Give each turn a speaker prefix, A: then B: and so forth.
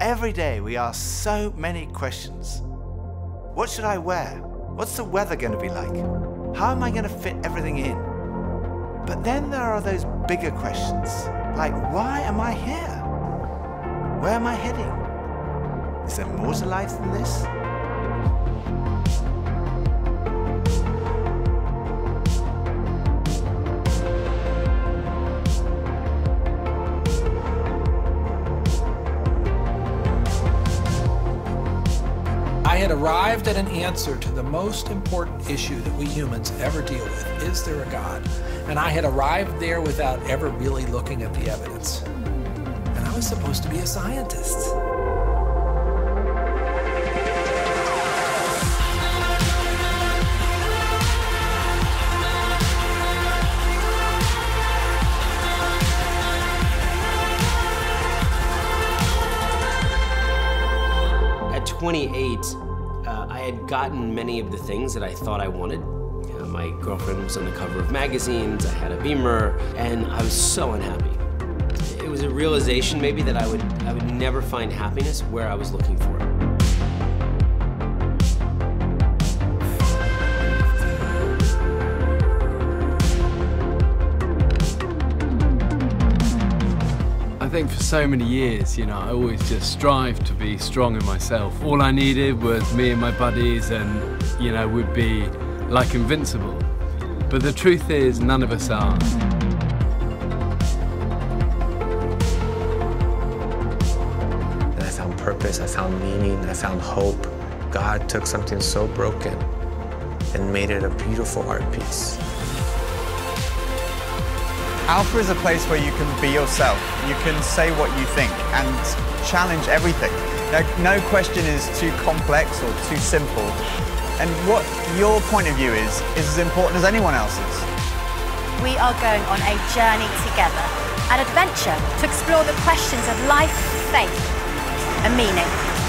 A: Every day we ask so many questions. What should I wear? What's the weather going to be like? How am I going to fit everything in? But then there are those bigger questions, like why am I here? Where am I heading? Is there more to life than this?
B: Had arrived at an answer to the most important issue that we humans ever deal with is there a God? And I had arrived there without ever really looking at the evidence. And I was supposed to be a scientist.
C: At 28, uh, I had gotten many of the things that I thought I wanted. Know, my girlfriend was on the cover of magazines, I had a Beamer, and I was so unhappy. It was a realization maybe that I would, I would never find happiness where I was looking for it.
D: Think for so many years, you know, I always just strive to be strong in myself. All I needed was me and my buddies and, you know, we'd be like invincible. But the truth is, none of us are.
E: I found purpose, I found meaning, I found hope. God took something so broken and made it a beautiful art piece.
F: Alpha is a place where you can be yourself. You can say what you think and challenge everything. No, no question is too complex or too simple. And what your point of view is, is as important as anyone else's.
G: We are going on a journey together, an adventure to explore the questions of life, faith, and meaning.